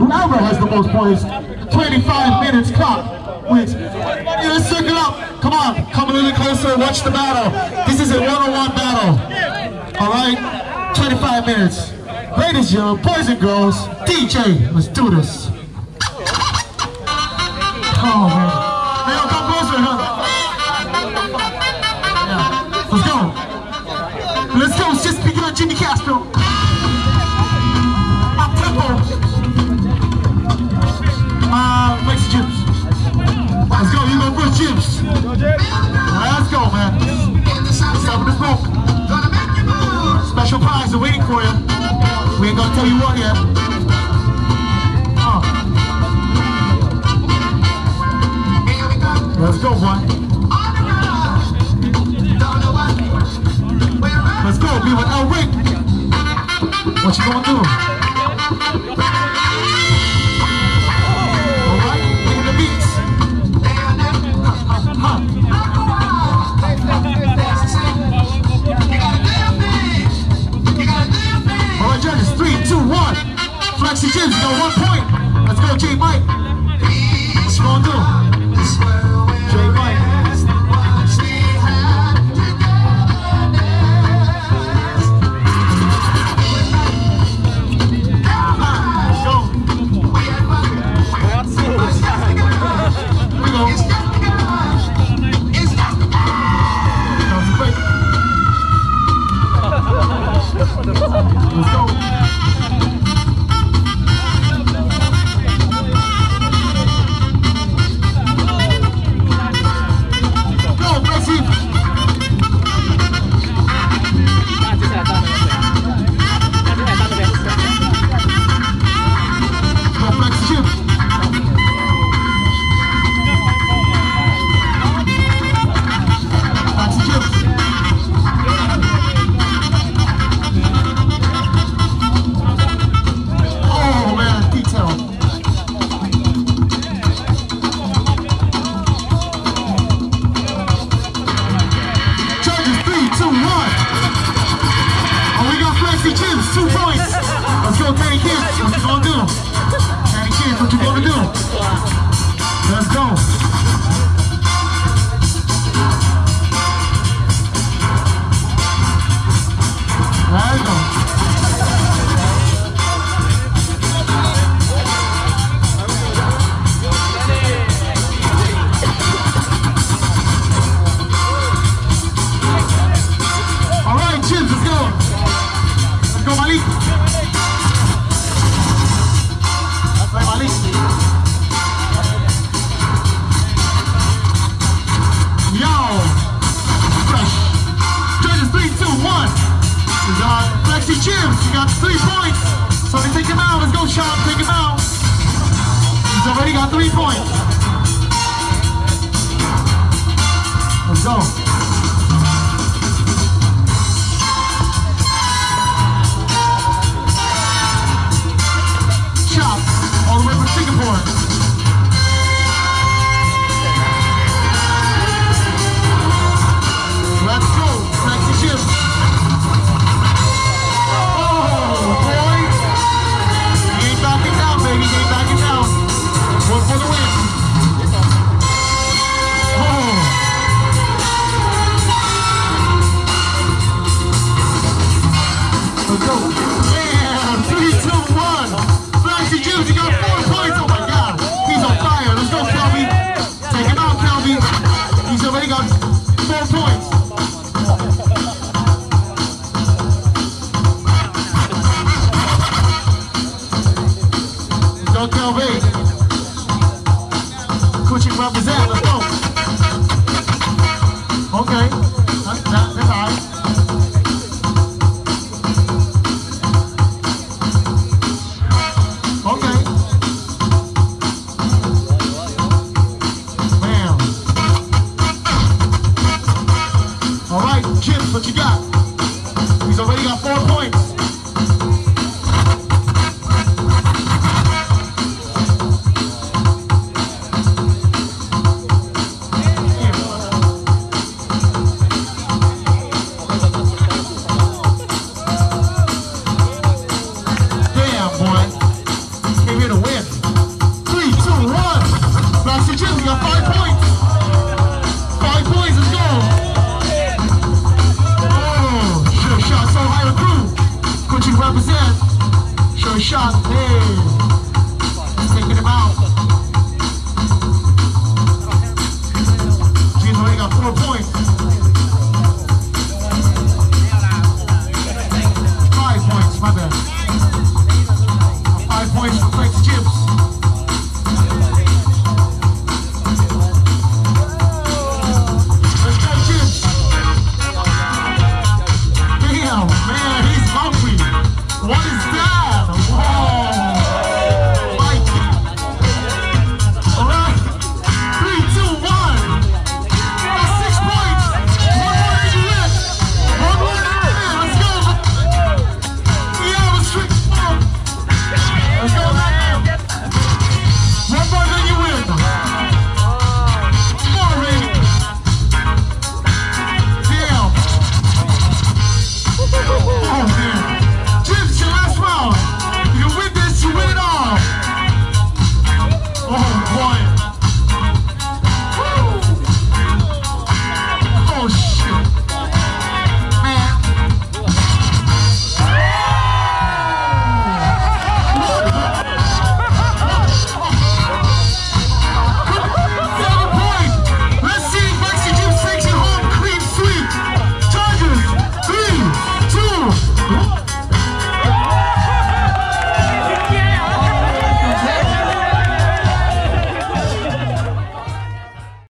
Whoever has the most points, 25 minutes clock. Everybody, let's circle up. Come on, come a little closer, watch the battle. This is a one-on-one battle. All right, 25 minutes. Ladies, and boys and girls, DJ, let's do this. Oh man. Yo, come closer, huh? Yeah. Let's go. Let's go. Just begun, Jimmy Castor. Tell you yet. Uh. Let's go, boy. Let's go, be with El Rick. What you gonna do? Three points. So they take him out. Let's go, Sean. Take him out. He's already got three points. Let's go. Kuching represent. Go. Oh. Okay, that's, that, that's all right. Shot,